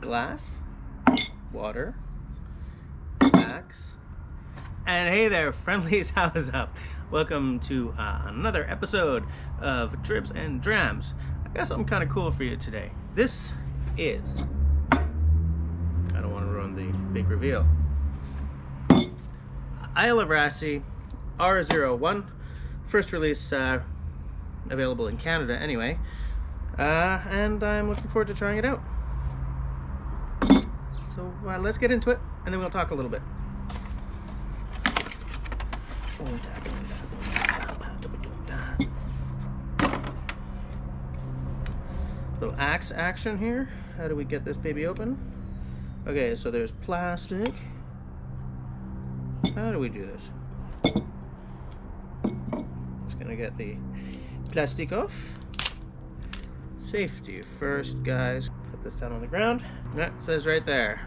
Glass, water, axe, and hey there, friendlies, how's up? Welcome to uh, another episode of Dribs and Drams. I got something kind of cool for you today. This is. I don't want to ruin the big reveal. Isle of Raasay R01, first release uh, available in Canada anyway, uh, and I'm looking forward to trying it out. So uh, let's get into it, and then we'll talk a little bit. Little axe action here. How do we get this baby open? Okay, so there's plastic. How do we do this? Just gonna get the plastic off. Safety first, guys. Put this down on the ground. That says right there.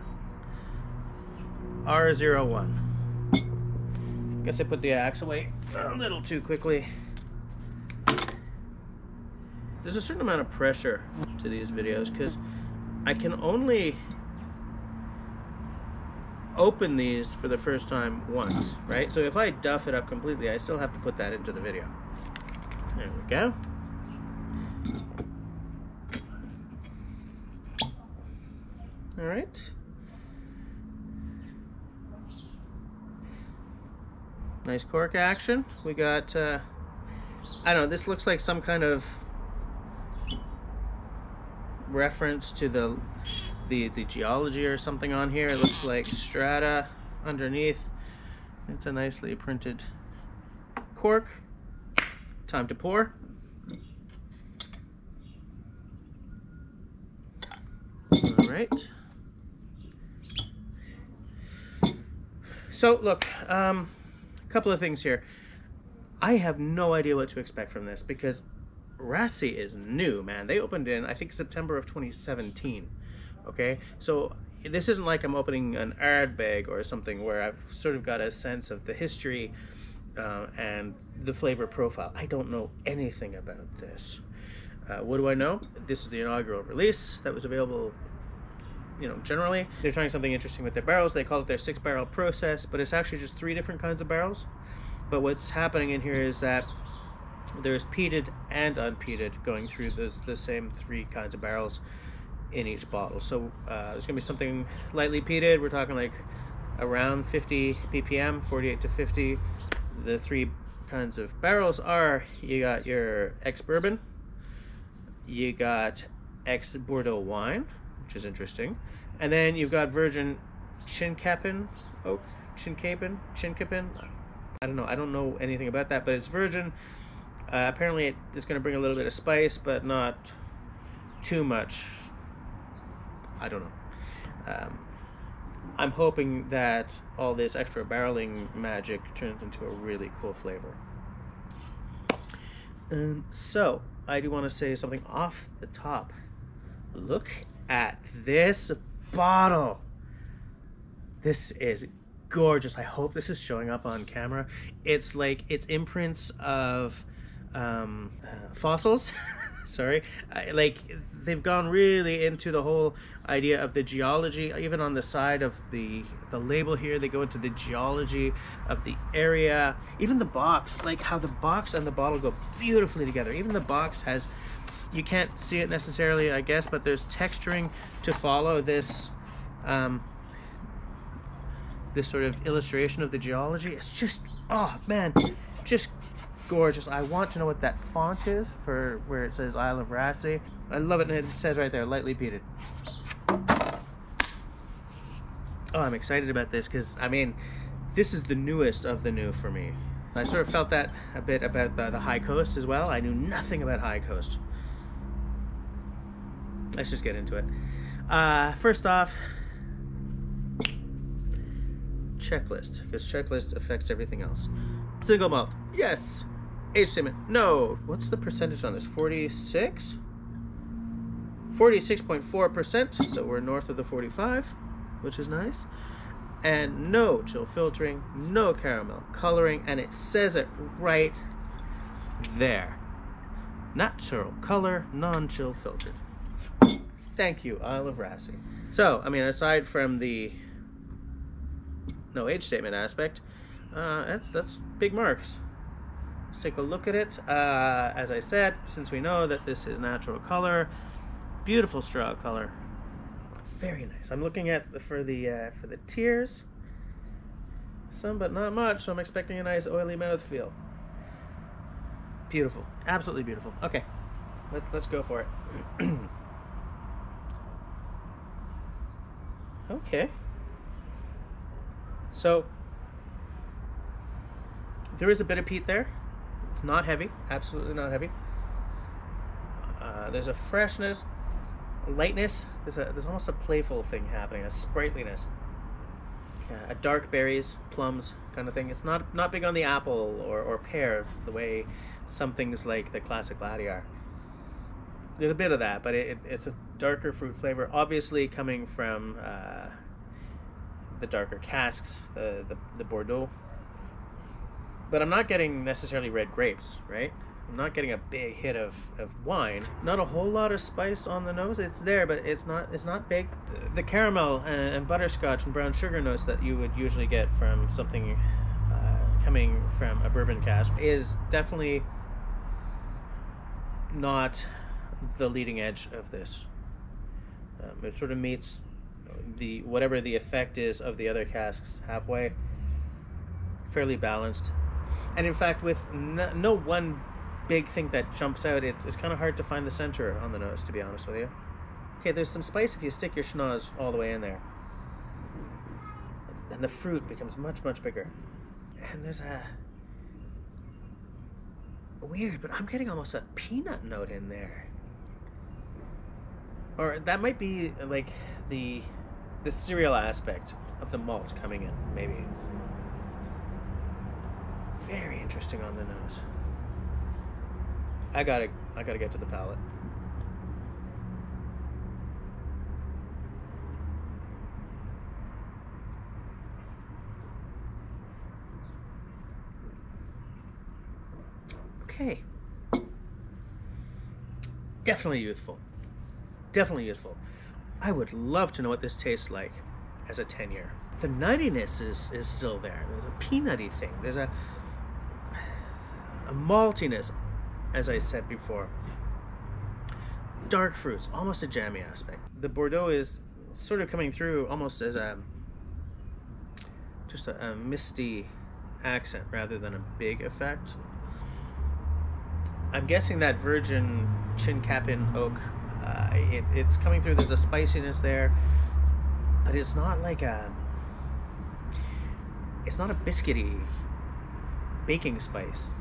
R01. Guess I put the axe away a little too quickly. There's a certain amount of pressure to these videos because I can only open these for the first time once, right? So if I duff it up completely, I still have to put that into the video. There we go. All right. Nice cork action. We got, uh, I don't know, this looks like some kind of reference to the the the geology or something on here. It looks like strata underneath. It's a nicely printed cork. Time to pour. All right. So look, um, a couple of things here. I have no idea what to expect from this because Raasay is new, man. They opened in I think September of 2017. Okay, so this isn't like I'm opening an Ardbeg or something where I've sort of got a sense of the history uh, and the flavor profile. I don't know anything about this. Uh, what do I know? This is the inaugural release that was available, you know, generally. They're trying something interesting with their barrels. They call it their six barrel process, but it's actually just three different kinds of barrels. But what's happening in here is that there's peated and unpeated going through this, the same three kinds of barrels in each bottle. So uh, there's gonna be something lightly peated. We're talking like around 50 ppm, 48 to 50. The three kinds of barrels are you got your ex bourbon, you got ex Bordeaux wine, which is interesting, and then you've got virgin Chinkapin oak, Chinkapin, Chinkapin. I don't know. I don't know anything about that, but it's virgin. Uh, apparently, it's going to bring a little bit of spice, but not too much I don't know. Um, I'm hoping that all this extra barreling magic turns into a really cool flavor. And so, I do want to say something off the top. Look at this bottle. This is gorgeous. I hope this is showing up on camera. It's like it's imprints of um, uh, fossils. Sorry, I, like they've gone really into the whole idea of the geology. Even on the side of the the label here, they go into the geology of the area. Even the box, like how the box and the bottle go beautifully together. Even the box has, you can't see it necessarily, I guess, but there's texturing to follow this. Um, this sort of illustration of the geology. It's just, oh man, just gorgeous. I want to know what that font is for where it says Isle of Raasay. I love it, and it says right there, lightly peated. Oh, I'm excited about this because, I mean, this is the newest of the new for me. I sort of felt that a bit about the, the High Coast as well. I knew nothing about High Coast. Let's just get into it. Uh, first off, checklist, because checklist affects everything else. Single malt, yes. Age statement, no. What's the percentage on this? 46? 46.4%, so we're north of the 45, which is nice. And no chill filtering, no caramel coloring, and it says it right there. Natural color, non-chill filtered. Thank you, Isle of Raasay. So, I mean, aside from the no age statement aspect, uh, that's that's big marks. Let's take a look at it. Uh, as I said, since we know that this is natural color, beautiful straw color, very nice. I'm looking at the, for the uh, for the tears, some but not much. So I'm expecting a nice oily mouth feel. Beautiful, absolutely beautiful. Okay, Let, let's go for it. okay. So there is a bit of peat there. It's not heavy, absolutely not heavy. Uh, there's a freshness, a lightness. There's a there's almost a playful thing happening, a sprightliness. Yeah, a dark berries, plums kind of thing. It's not not big on the apple or, or pear the way some things like the classic laddie are. There's a bit of that, but it, it, it's a darker fruit flavor. Obviously, coming from uh, the darker casks, the, the the Bordeaux but I'm not getting necessarily red grapes, right? I'm not getting a big hit of, of wine. Not a whole lot of spice on the nose. It's there, but it's not it's not big. The caramel and, and butterscotch and brown sugar notes that you would usually get from something uh, coming from a bourbon cask is definitely not the leading edge of this. Um, it sort of meets the whatever the effect is of the other casks halfway. Fairly balanced and in fact, with no, no one big thing that jumps out, it, it's kind of hard to find the center on the nose, to be honest with you. Okay, there's some spice if you stick your schnoz all the way in there. And the fruit becomes much, much bigger. And there's a... Weird, but I'm getting almost a peanut note in there. Or that might be like the the cereal aspect of the malt coming in, maybe. Very interesting on the nose. I gotta, I gotta get to the palate. Okay. Definitely youthful. Definitely youthful. I would love to know what this tastes like as a 10 year. The nuttiness is, is still there. There's a peanutty thing. There's a a maltiness, as I said before. Dark fruits, almost a jammy aspect. The Bordeaux is sort of coming through almost as a just a, a misty accent rather than a big effect. I'm guessing that virgin Chinkapin oak, uh, it, it's coming through. There's a spiciness there, but it's not like a. It's not a biscuity baking spice.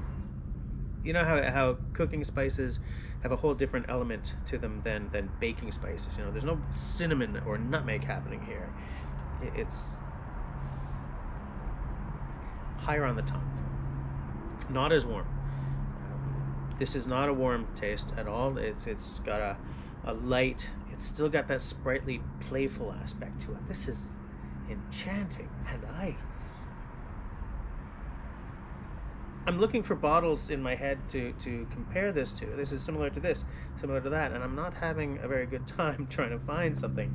You know how, how cooking spices have a whole different element to them than than baking spices. You know there's no cinnamon or nutmeg happening here. It's higher on the tongue. Not as warm. Um, this is not a warm taste at all. It's it's got a, a light it's still got that sprightly playful aspect to it this is enchanting and i I'm looking for bottles in my head to, to compare this to. This is similar to this, similar to that, and I'm not having a very good time trying to find something.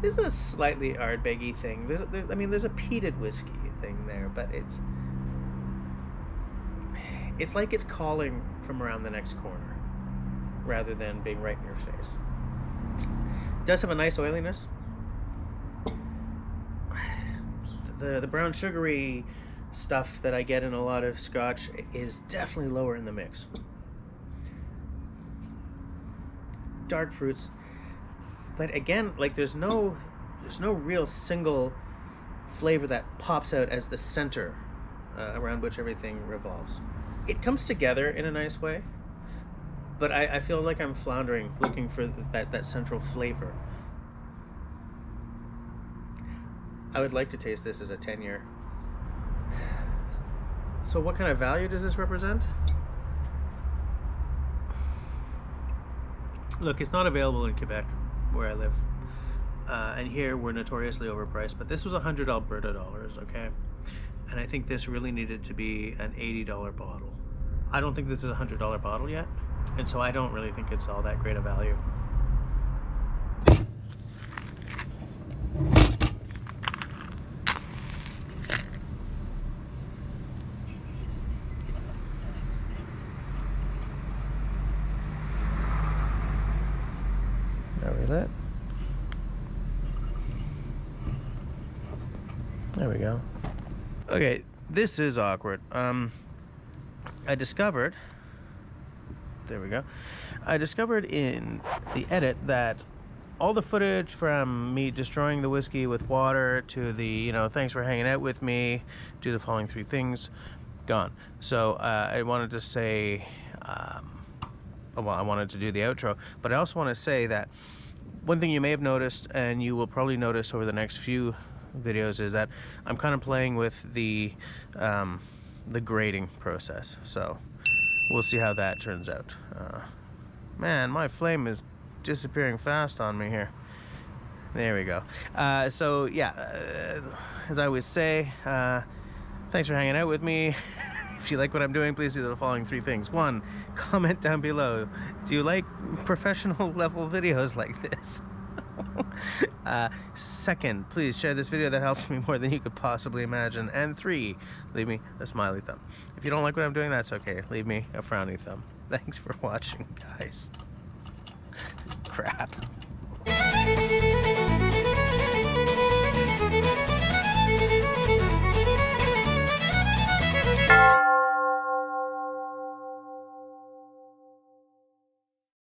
This is a slightly Ardbeggy thing. There's, there, I mean, there's a peated whiskey thing there, but it's it's like it's calling from around the next corner, rather than being right in your face. It does have a nice oiliness. The the brown sugary stuff that I get in a lot of scotch is definitely lower in the mix. Dark fruits, but again, like there's no there's no real single flavor that pops out as the center uh, around which everything revolves. It comes together in a nice way, but I, I feel like I'm floundering looking for that, that central flavor. I would like to taste this as a 10 year so what kind of value does this represent? Look, it's not available in Quebec, where I live. Uh, and here we're notoriously overpriced, but this was a hundred Alberta dollars, okay? And I think this really needed to be an eighty dollar bottle. I don't think this is a hundred dollar bottle yet, And so I don't really think it's all that great a value. There we lit. There we go. Okay, this is awkward. Um, I discovered. There we go. I discovered in the edit that all the footage from me destroying the whiskey with water to the, you know, thanks for hanging out with me, do the following three things, gone. So uh, I wanted to say, um, well, I wanted to do the outro, but I also want to say that one thing you may have noticed, and you will probably notice over the next few videos, is that I'm kind of playing with the um, the grading process. So we'll see how that turns out. Uh, man, my flame is disappearing fast on me here. There we go. Uh, so yeah, uh, as I always say, uh, thanks for hanging out with me. if you like what I'm doing, please do the following three things. One, comment down below. Do you like professional level videos like this? uh, second, please share this video that helps me more than you could possibly imagine. And three, leave me a smiley thumb. If you don't like what I'm doing, that's okay. Leave me a frowny thumb. Thanks for watching, guys. Crap.